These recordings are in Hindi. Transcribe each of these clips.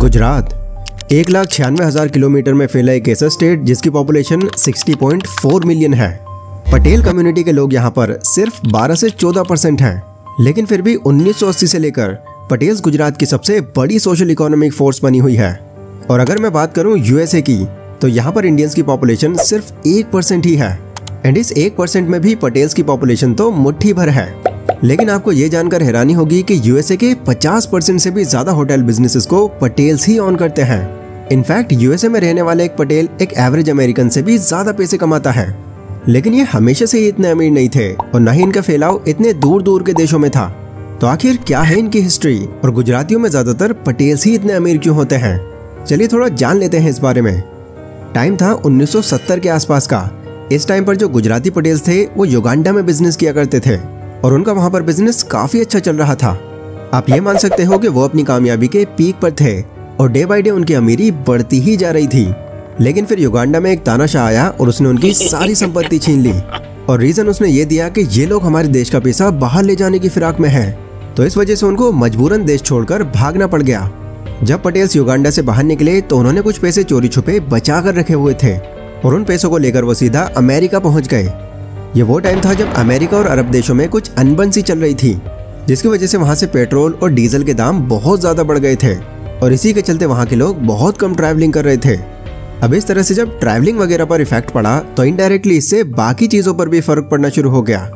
गुजरात। एक लाख छियानवे हज़ार किलोमीटर में फैला एक ऐसा स्टेट जिसकी पॉपुलेशन 60.4 मिलियन है। पटेल कम्युनिटी के लोग यहाँ पर सिर्फ़ 12 से 14 परसेंट हैं। लेकिन फिर भी 1980 से लेकर पटेल्स गुजरात की सबसे बड़ी सोशल इकोनॉमिक फोर्स बनी हुई है। और अगर मैं बात करूँ यूएसए की तो यहाँ पर इंडियंस की पॉपुलेशन सिर्फ़ एक परसेंट ही है। एंड इस एक परसेंट में भी पटेल्स की पॉपुलेशन तो मुट्ठी भर है। लेकिन आपको ये जानकर हैरानी होगी कि यूएसए के 50 परसेंट से भी ज़्यादा होटल बिजनेसेस को पटेल्स ही ऑन करते हैं। इनफैक्ट यूएसए में रहने वाले एक पटेल एक एवरेज अमेरिकन से भी ज़्यादा पैसे कमाता है। लेकिन ये हमेशा से ही इतने अमीर नहीं थे और न ही इनका फैलाव इतने दूर दूर के देशों में था। तो आखिर क्या है इनकी हिस्ट्री और गुजरातियों में ज़्यादातर पटेल्स ही इतने अमीर क्यों होते हैं? चलिए थोड़ा जान लेते हैं इस बारे में। टाइम था 1970 के आसपास का। इस टाइम पर जो गुजराती पटेल्स थे, वो युगांडा में बिज़नेस किया करते थे। और उनका वहाँ पर बिज़नेस काफ़ी अच्छा चल रहा था। आप ये मान सकते हो कि वो अपनी कामयाबी के पीक पर थे और डे बाय डे उनकी अमीरी बढ़ती ही जा रही थी। लेकिन फिर युगांडा में एक तानाशाह आया और उसने उनकी सारी संपत्ति छीन ली। और रीजन उसने ये दिया कि ये लोग हमारे देश का पैसा बाहर ले जाने की फिराक में है। तो इस वजह से उनको मजबूरन देश छोड़कर भागना पड़ गया। जब पटेल्स युगांडा से बाहर निकले तो उन्होंने कुछ पैसे चोरी छुपे बचा कर रखे हुए थे। और उन पैसों को लेकर वो सीधा अमेरिका पहुँच गए। ये वो टाइम था जब अमेरिका और अरब देशों में कुछ अनबन सी चल रही थी, जिसकी वजह से वहाँ से पेट्रोल और डीजल के दाम बहुत ज़्यादा बढ़ गए थे और इसी के चलते वहाँ के लोग बहुत कम ट्रैवलिंग कर रहे थे। अब इस तरह से जब ट्रैवलिंग वगैरह पर इफ़ेक्ट पड़ा तो इनडायरेक्टली इससे बाकी चीज़ों पर भी फ़र्क पड़ना शुरू हो गया।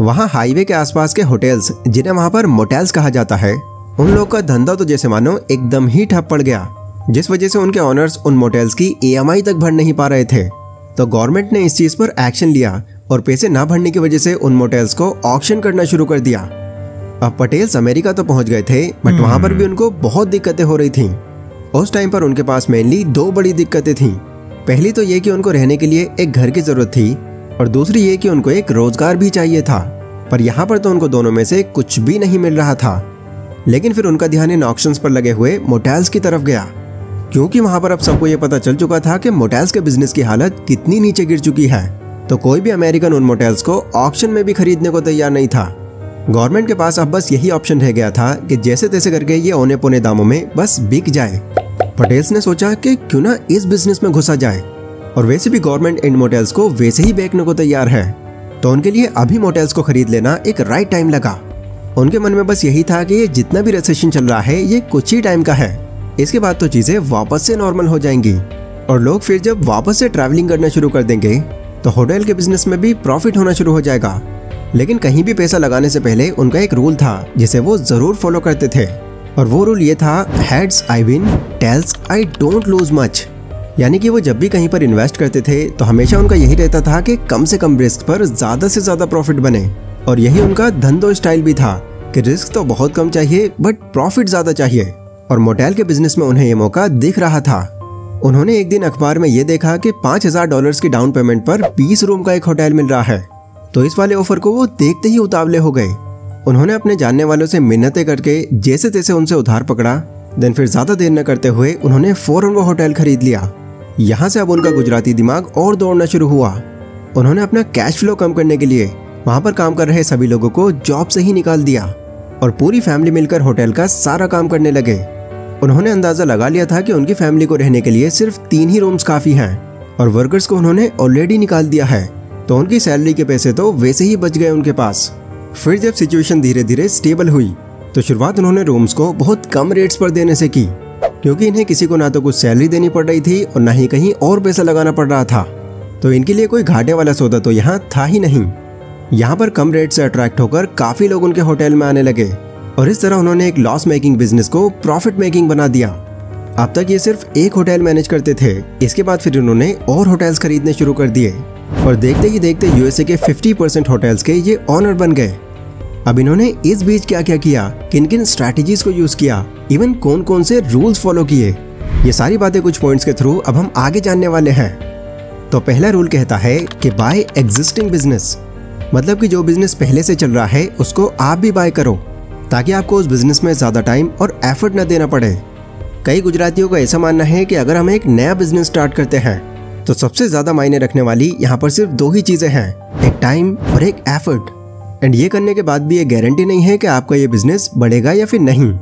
वहाँ हाईवे के आसपास के होटल्स जिन्हें वहाँ पर मोटेल्स कहा जाता है, उन लोग का धंधा तो जैसे मानो एकदम ही ठप पड़ गया, जिस वजह से उनके ऑनर्स उन मोटेल्स की ईएमआई तक भर नहीं पा रहे थे। तो गवर्नमेंट ने इस चीज़ पर एक्शन लिया और पैसे ना भरने की वजह से उन मोटेल्स को ऑक्शन करना शुरू कर दिया। अब पटेल्स अमेरिका तो पहुँच गए थे बट वहाँ पर भी उनको बहुत दिक्कतें हो रही थी। उस टाइम पर उनके पास मेनली दो बड़ी दिक्कतें थी। पहली तो ये कि उनको रहने के लिए एक घर की ज़रूरत थी और दूसरी ये कि उनको एक रोज़गार भी चाहिए था। पर यहाँ पर तो उनको दोनों में से कुछ भी नहीं मिल रहा था। लेकिन फिर उनका ध्यान इन ऑप्शन पर लगे हुए मोटेल्स की तरफ़ गया। क्योंकि वहाँ पर अब सबको ये पता चल चुका था कि मोटेल्स के बिज़नेस की हालत कितनी नीचे गिर चुकी है। तो कोई भी अमेरिकन उन मोटेल्स को ऑप्शन में भी खरीदने को तैयार नहीं था। गवर्नमेंट के पास अब बस यही ऑप्शन रह गया था कि जैसे तैसे करके ये औने पोने दामों में बस बिक जाए। पटेल्स ने सोचा कि क्यों ना इस बिज़नेस में घुसा जाए। और वैसे भी गवर्नमेंट इन मोटेल्स को वैसे ही बेचने को तैयार है। तो उनके लिए अभी मोटेल्स को खरीद लेना एक राइट टाइम लगा। उनके मन में बस यही था कि ये जितना भी रिसेशन चल रहा है, ये कुछ ही टाइम का है। इसके बाद तो चीज़ें वापस से नॉर्मल हो जाएँगी। और लोग फिर जब वापस से ट्रैवलिंग करना शुरू कर देंगे तो होटल के बिज़नेस में भी प्रॉफिट होना शुरू हो जाएगा। लेकिन कहीं भी पैसा लगाने से पहले उनका एक रूल था, जिसे वो ज़रूर फॉलो करते थे। और वो रूल ये था heads I win tails I don't lose much यानी कि वो जब भी कहीं पर इन्वेस्ट करते थे तो हमेशा उनका यही रहता था कि कम से कम रिस्क पर ज़्यादा से ज़्यादा प्रॉफिट बने। और यही उनका धंधो स्टाइल भी था कि रिस्क तो बहुत कम चाहिए बट प्रॉफिट ज़्यादा चाहिए। और मोटेल के बिज़नेस में उन्हें ये मौका दिख रहा था। उन्होंने एक दिन अखबार में ये देखा कि पाँच हज़ार डॉलर की डाउन पेमेंट पर बीस रूम का एक होटल मिल रहा है। तो इस वाले ऑफ़र को वो देखते ही उतावले हो गए। उन्होंने अपने जानने वालों से मिन्नतें करके जैसे तैसे उनसे उधार पकड़ा। देन फिर ज़्यादा देर न करते हुए उन्होंने फ़ौरन वो होटल खरीद लिया। यहाँ से अब उनका गुजराती दिमाग और दौड़ना शुरू हुआ। उन्होंने अपना कैश फ्लो कम करने के लिए वहाँ पर काम कर रहे सभी लोगों को जॉब से ही निकाल दिया और पूरी फैमिली मिलकर होटल का सारा काम करने लगे। उन्होंने अंदाज़ा लगा लिया था कि उनकी फैमिली को रहने के लिए सिर्फ़ तीन ही रूम्स काफ़ी हैं, और वर्कर्स को उन्होंने ऑलरेडी निकाल दिया है। तो उनकी सैलरी के पैसे तो वैसे ही बच गए उनके पास। फिर जब सिचुएशन धीरे धीरे स्टेबल हुई तो शुरुआत उन्होंने रूम्स को बहुत कम रेट्स पर देने से की, क्योंकि इन्हें किसी को ना तो कुछ सैलरी देनी पड़ रही थी और ना ही कहीं और पैसा लगाना पड़ रहा था। तो इनके लिए कोई घाटे वाला सौदा तो यहाँ था ही नहीं। यहाँ पर कम रेट से अट्रैक्ट होकर काफ़ी लोग उनके होटल में आने लगे। और इस तरह उन्होंने एक लॉस मेकिंग बिज़नेस को प्रॉफिट मेकिंग बना दिया। अब तक ये सिर्फ़ एक होटल मैनेज करते थे। इसके बाद फिर उन्होंने और होटल्स खरीदने शुरू कर दिए। और देखते ही देखते यूएसए के 50 परसेंट होटल्स के ये ऑनर बन गए। अब इन्होंने इस बीच क्या क्या? किया किन किन स्ट्रैटेजीज को यूज़ किया? इवन कौन कौन से रूल्स फॉलो किए? ये सारी बातें कुछ पॉइंट्स के थ्रू अब हम आगे जानने वाले हैं। तो पहला रूल कहता है कि बाय एग्जिस्टिंग बिज़नेस मतलब कि जो बिज़नेस पहले से चल रहा है, उसको आप भी बाय करो। ताकि आपको उस बिज़नेस में ज़्यादा टाइम और एफर्ट न देना पड़े। कई गुजरातियों का ऐसा मानना है कि अगर हम एक नया बिज़नेस स्टार्ट करते हैं तो सबसे ज़्यादा मायने रखने वाली यहाँ पर सिर्फ़ दो ही चीज़ें हैं, एक टाइम और एक एफर्ट एंड ये करने के बाद भी ये गारंटी नहीं है कि आपका ये बिज़नेस बढ़ेगा या फिर नहीं।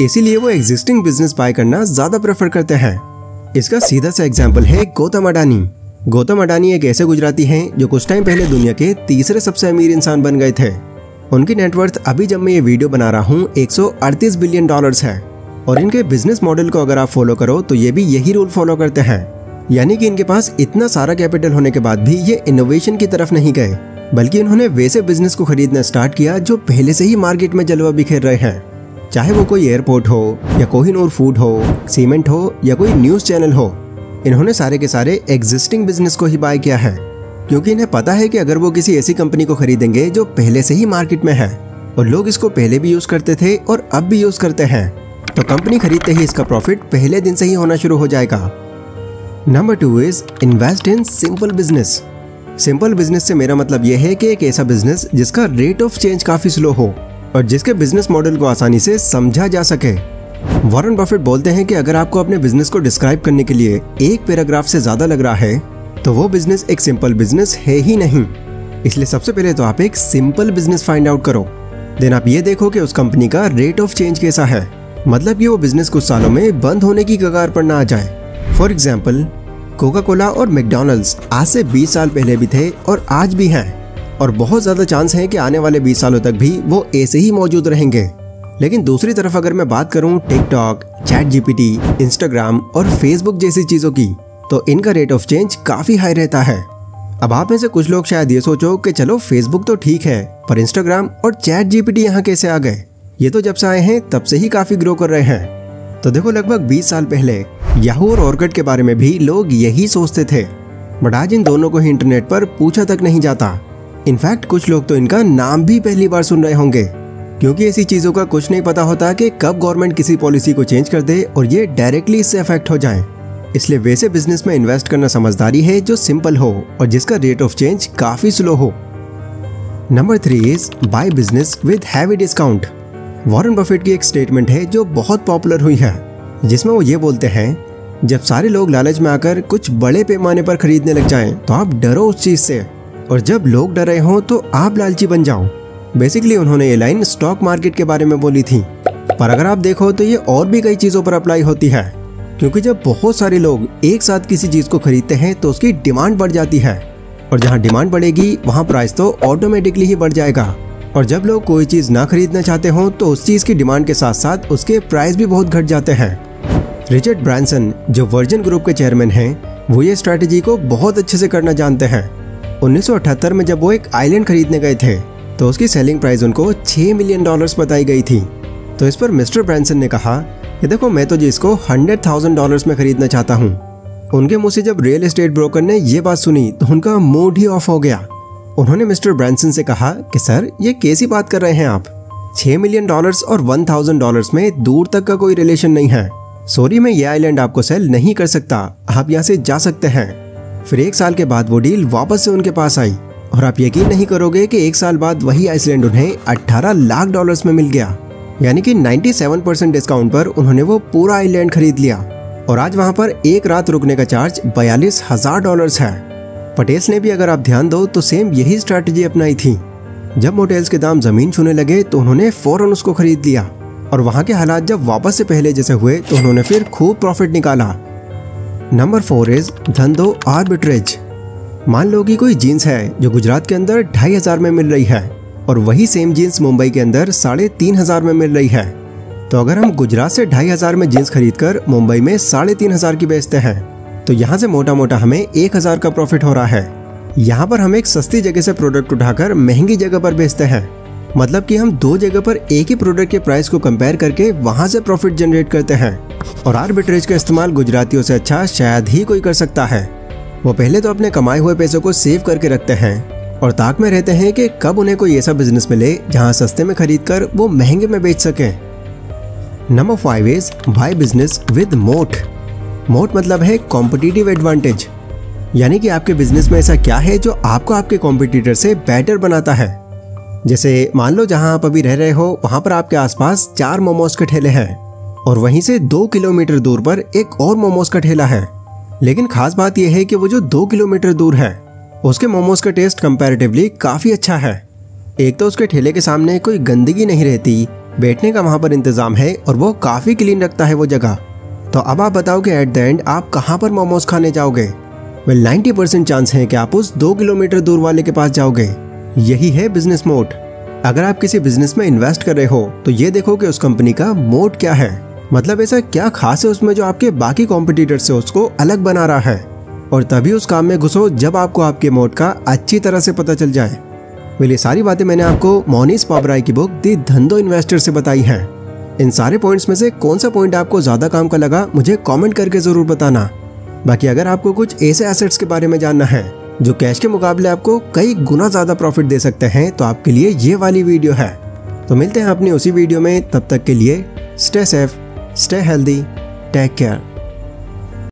इसीलिए वो एग्जिस्टिंग बिज़नेस बाय करना ज़्यादा प्रेफर करते हैं। इसका सीधा सा एग्ज़ाम्पल है गौतम अडानी। गौतम अडानी एक ऐसे गुजराती हैं जो कुछ टाइम पहले दुनिया के तीसरे सबसे अमीर इंसान बन गए थे। उनकी नेटवर्थ अभी जब मैं ये वीडियो बना रहा हूँ, एक सौ अड़तीस बिलियन डॉलर्स है। और इनके बिज़नेस मॉडल को अगर आप फॉलो करो तो ये भी यही रूल फॉलो करते हैं। यानी कि इनके पास इतना सारा कैपिटल होने के बाद भी ये इनोवेशन की तरफ़ नहीं गए, बल्कि उन्होंने वैसे बिज़नेस को खरीदना स्टार्ट किया, जो पहले से ही मार्केट में जलवा बिखेर रहे हैं। चाहे वो कोई एयरपोर्ट हो, या कोई कोहिनूर फ़ूड हो सीमेंट हो, या कोई न्यूज़ चैनल हो, इन्होंने सारे के सारे एग्जिस्टिंग बिज़नेस को ही बाय किया है। क्योंकि इन्हें पता है कि अगर वो किसी ऐसी कंपनी को खरीदेंगे जो पहले से ही मार्केट में है, और लोग इसको पहले भी यूज़ करते थे और अब भी यूज़ करते हैं तो कंपनी खरीदते ही इसका प्रॉफिट पहले दिन से ही होना शुरू हो जाएगा। Number two is invest in simple business simple business से मेरा मतलब यह है कि एक ऐसा बिज़नेस जिसका रेट ऑफ़ चेंज काफ़ी स्लो हो, और जिसके बिज़नेस मॉडल को आसानी से समझा जा सके। वॉरेन बफेट बोलते हैं कि अगर आपको अपने बिज़नेस को डिस्क्राइब करने के लिए एक पैराग्राफ से ज़्यादा लग रहा है तो वो बिज़नेस एक सिंपल बिज़नेस है ही नहीं। इसलिए सबसे पहले तो आप एक सिंपल बिज़नेस फाइंड आउट करो। देन आप ये देखो कि उस कंपनी का रेट ऑफ़ चेंज कैसा है। मतलब कि वो बिज़नेस कुछ सालों में बंद होने की कगार पर ना आ जाए। फॉर एग्ज़ाम्पल कोका कोला और मैकडोनल्ड्स आज से 20 साल पहले भी थे और आज भी हैं। और बहुत ज़्यादा चांस है कि आने वाले 20 सालों तक भी वो ऐसे ही मौजूद रहेंगे। लेकिन दूसरी तरफ़ अगर मैं बात करूँ टिकटॉक चैट जीपीटी इंस्टाग्राम और फेसबुक जैसी चीज़ों की तो इनका रेट ऑफ़ चेंज काफ़ी हाई रहता है। अब आप में से कुछ लोग शायद ये सोचो कि चलो फेसबुक तो ठीक है, पर इंस्टाग्राम और चैट जीपीटी यहाँ कैसे आ गए? ये तो जब से आए हैं, तब से ही काफ़ी ग्रो कर रहे हैं। तो देखो, लगभग 20 साल पहले याहू और ऑर्कट के बारे में भी लोग यही सोचते थे। बट आज इन दोनों को ही इंटरनेट पर पूछा तक नहीं जाता। इनफैक्ट कुछ लोग तो इनका नाम भी पहली बार सुन रहे होंगे। क्योंकि ऐसी चीज़ों का कुछ नहीं पता होता कि कब गवर्नमेंट किसी पॉलिसी को चेंज कर दे और ये डायरेक्टली इससे अफेक्ट हो जाए। इसलिए वैसे बिज़नेस में इन्वेस्ट करना समझदारी है जो सिंपल हो और जिसका रेट ऑफ़ चेंज काफ़ी स्लो हो। Number three is buy business with heavy discount Warren Buffett की एक स्टेटमेंट है जो बहुत पॉपुलर हुई है, जिसमें वो ये बोलते हैं, जब सारे लोग लालच में आकर कुछ बड़े पैमाने पर खरीदने लग जाएँ तो आप डरो उस चीज़ से। और जब लोग डर हों तो आप लालची बन जाओ। बेसिकली उन्होंने ये लाइन स्टॉक मार्केट के बारे में बोली थी। पर अगर आप देखो तो ये और भी कई चीज़ों पर अप्लाई होती है। क्योंकि जब बहुत सारे लोग एक साथ किसी चीज़ को खरीदते हैं तो उसकी डिमांड बढ़ जाती है। और जहाँ डिमांड बढ़ेगी, वहाँ प्राइस तो ऑटोमेटिकली ही बढ़ जाएगा। और जब लोग कोई चीज़ ना खरीदना चाहते हो तो उस चीज़ की डिमांड के साथ साथ उसके प्राइस भी बहुत घट जाते हैं। रिचर्ड ब्रांसन, जो वर्जन ग्रुप के चेयरमैन हैं, वो ये स्ट्रैटेजी को बहुत अच्छे से करना जानते हैं। 1978 में जब वो एक आइलैंड खरीदने गए थे तो उसकी सेलिंग प्राइस उनको 6 मिलियन डॉलर्स बताई गई थी। तो इस पर मिस्टर ब्रांसन ने कहा कि देखो, मैं तो जी इसको हंड्रेड थाउज़ेंड में खरीदना चाहता हूँ। उनके मुँह से जब रियल एस्टेट ब्रोकर ने ये बात सुनी तो उनका मूड ही ऑफ़ हो गया। उन्होंने मिस्टर ब्रांसन से कहा कि, सर, ये कैसी बात कर रहे हैं आप। छह मिलियन डॉलर्स और वन थाउज़ेंड डॉलर्स में दूर तक का कोई रिलेशन नहीं है। सॉरी मैं ये आइलैंड आपको सेल नहीं कर सकता। आप यहाँ से जा सकते हैं। फिर एक साल के बाद वो डील वापस से उनके पास आई। और आप यकीन नहीं करोगे कि एक साल बाद वही आइसलैंड उन्हें 18 लाख डॉलर्स में मिल गया। यानी कि 97 परसेंट डिस्काउंट पर उन्होंने वो पूरा आइलैंड खरीद लिया। और आज वहाँ पर एक रात रुकने का चार्ज बयालीस हज़ार डॉलर है। पटेल्स ने भी अगर आप ध्यान दो तो सेम यही स्ट्रैटेजी अपनाई थी। जब मोटेल्स के दाम ज़मीन छूने लगे तो उन्होंने फ़ौरन उसको खरीद लिया। और वहाँ के हालात जब वापस से पहले जैसे हुए तो उन्होंने फिर खूब प्रॉफिट निकाला। नंबर फोर इज़ धंधो आर्बिट्रेज मान लो कि कोई जीन्स है, जो गुजरात के अंदर ढाई हज़ार में मिल रही है। और वही सेम जीन्स मुंबई के अंदर साढ़े तीन हज़ार में मिल रही है। तो अगर हम गुजरात से ढाई हज़ार में जीन्स खरीद कर मुंबई में साढ़े तीन हज़ार की बेचते हैं तो यहाँ से मोटा मोटा हमें एक हज़ार का प्रॉफिट हो रहा है। यहाँ पर हम एक सस्ती जगह से प्रोडक्ट उठाकर महँगी जगह पर बेचते हैं। मतलब कि हम दो जगह पर एक ही प्रोडक्ट के प्राइस को कंपेयर करके वहाँ से प्रॉफिट जनरेट करते हैं। और आर्बिट्रेज का इस्तेमाल गुजरातियों से अच्छा शायद ही कोई कर सकता है। वो पहले तो अपने कमाए हुए पैसों को सेव करके रखते हैं। और ताक में रहते हैं कि कब उन्हें कोई ऐसा बिज़नेस मिले जहाँ सस्ते में खरीद कर वो महँगे में बेच सके। Number five is buy business with moat moat मतलब है कॉम्पिटिटिव एडवांटेज यानी कि आपके बिज़नेस में ऐसा क्या है जो आपको आपके कॉम्पिटिटर से बेटर बनाता है। जैसे मान लो जहाँ आप अभी रह रहे हो, वहाँ पर आपके आसपास चार मोमोज के ठेले हैं और वहीं से दो किलोमीटर दूर पर एक और मोमोज का ठेला है। लेकिन खास बात यह है कि वो जो दो किलोमीटर दूर है उसके मोमोज का टेस्ट कंपैरेटिवली काफ़ी अच्छा है। एक तो उसके ठेले के सामने कोई गंदगी नहीं रहती, बैठने का वहाँ पर इंतज़ाम है और वो काफ़ी क्लीन रखता है वो जगह। तो अब आप बताओ कि एट द एंड आप कहाँ पर मोमोज खाने जाओगे? वेल नाइन्टी परसेंट चांस है कि आप उस दो किलोमीटर दूर वाले के पास जाओगे। यही है बिज़नेस मोड अगर आप किसी बिज़नेस में इन्वेस्ट कर रहे हो तो ये देखो कि उस कंपनी का मोड क्या है। मतलब ऐसा क्या खास है उसमें जो आपके बाकी कॉम्पिटिटर से उसको अलग बना रहा है। और तभी उस काम में घुसो जब आपको आपके मोड का अच्छी तरह से पता चल जाए। वेल ये सारी बातें मैंने आपको मोनिस पाबराई की बुक दी धंधो इन्वेस्टर से बताई हैं। इन सारे पॉइंट्स में से कौन सा पॉइंट आपको ज़्यादा काम का लगा, मुझे कमेंट करके ज़रूर बताना। बाकी अगर आपको कुछ ऐसे एसेट्स के बारे में जानना है, जो कैश के मुकाबले आपको कई गुना ज़्यादा प्रॉफिट दे सकते हैं तो आपके लिए ये वाली वीडियो है। तो मिलते हैं अपनी उसी वीडियो में, तब तक के लिए stay safe stay healthy take care